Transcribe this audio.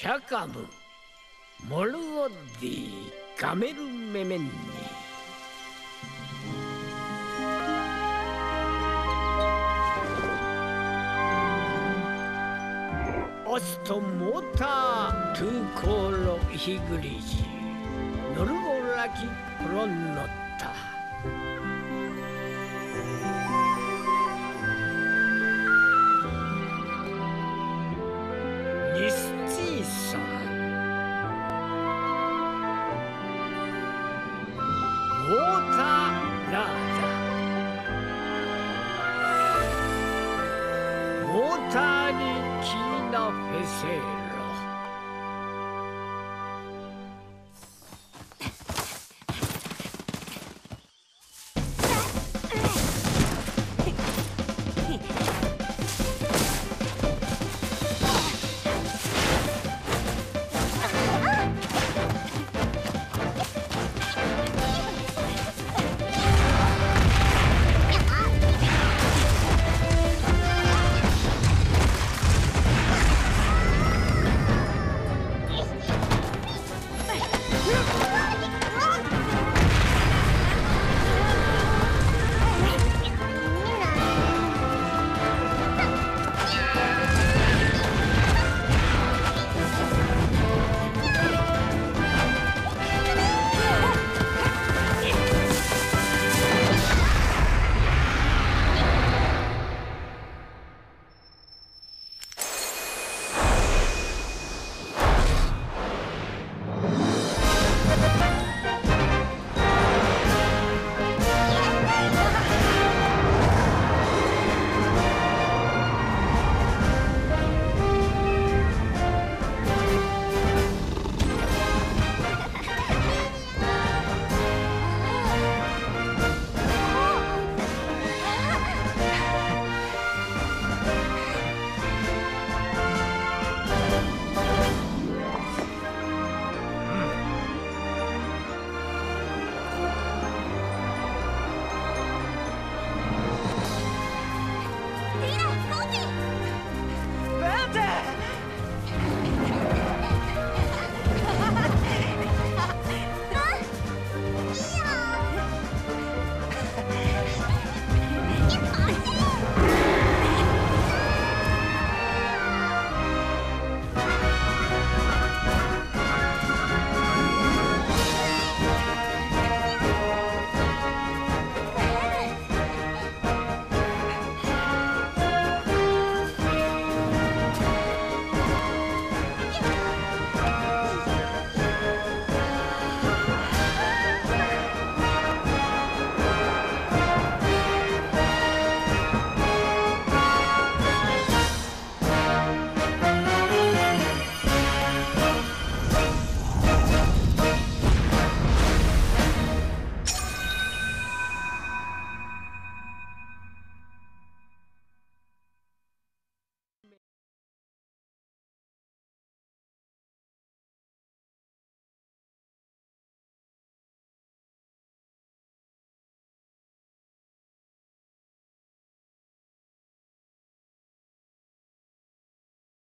シャカムモルオッディガメルメメンニ。オストモータートゥーコーロヒグリジノルゴラキプロンノッタ。ニスモーターにキーナフェセーロバタ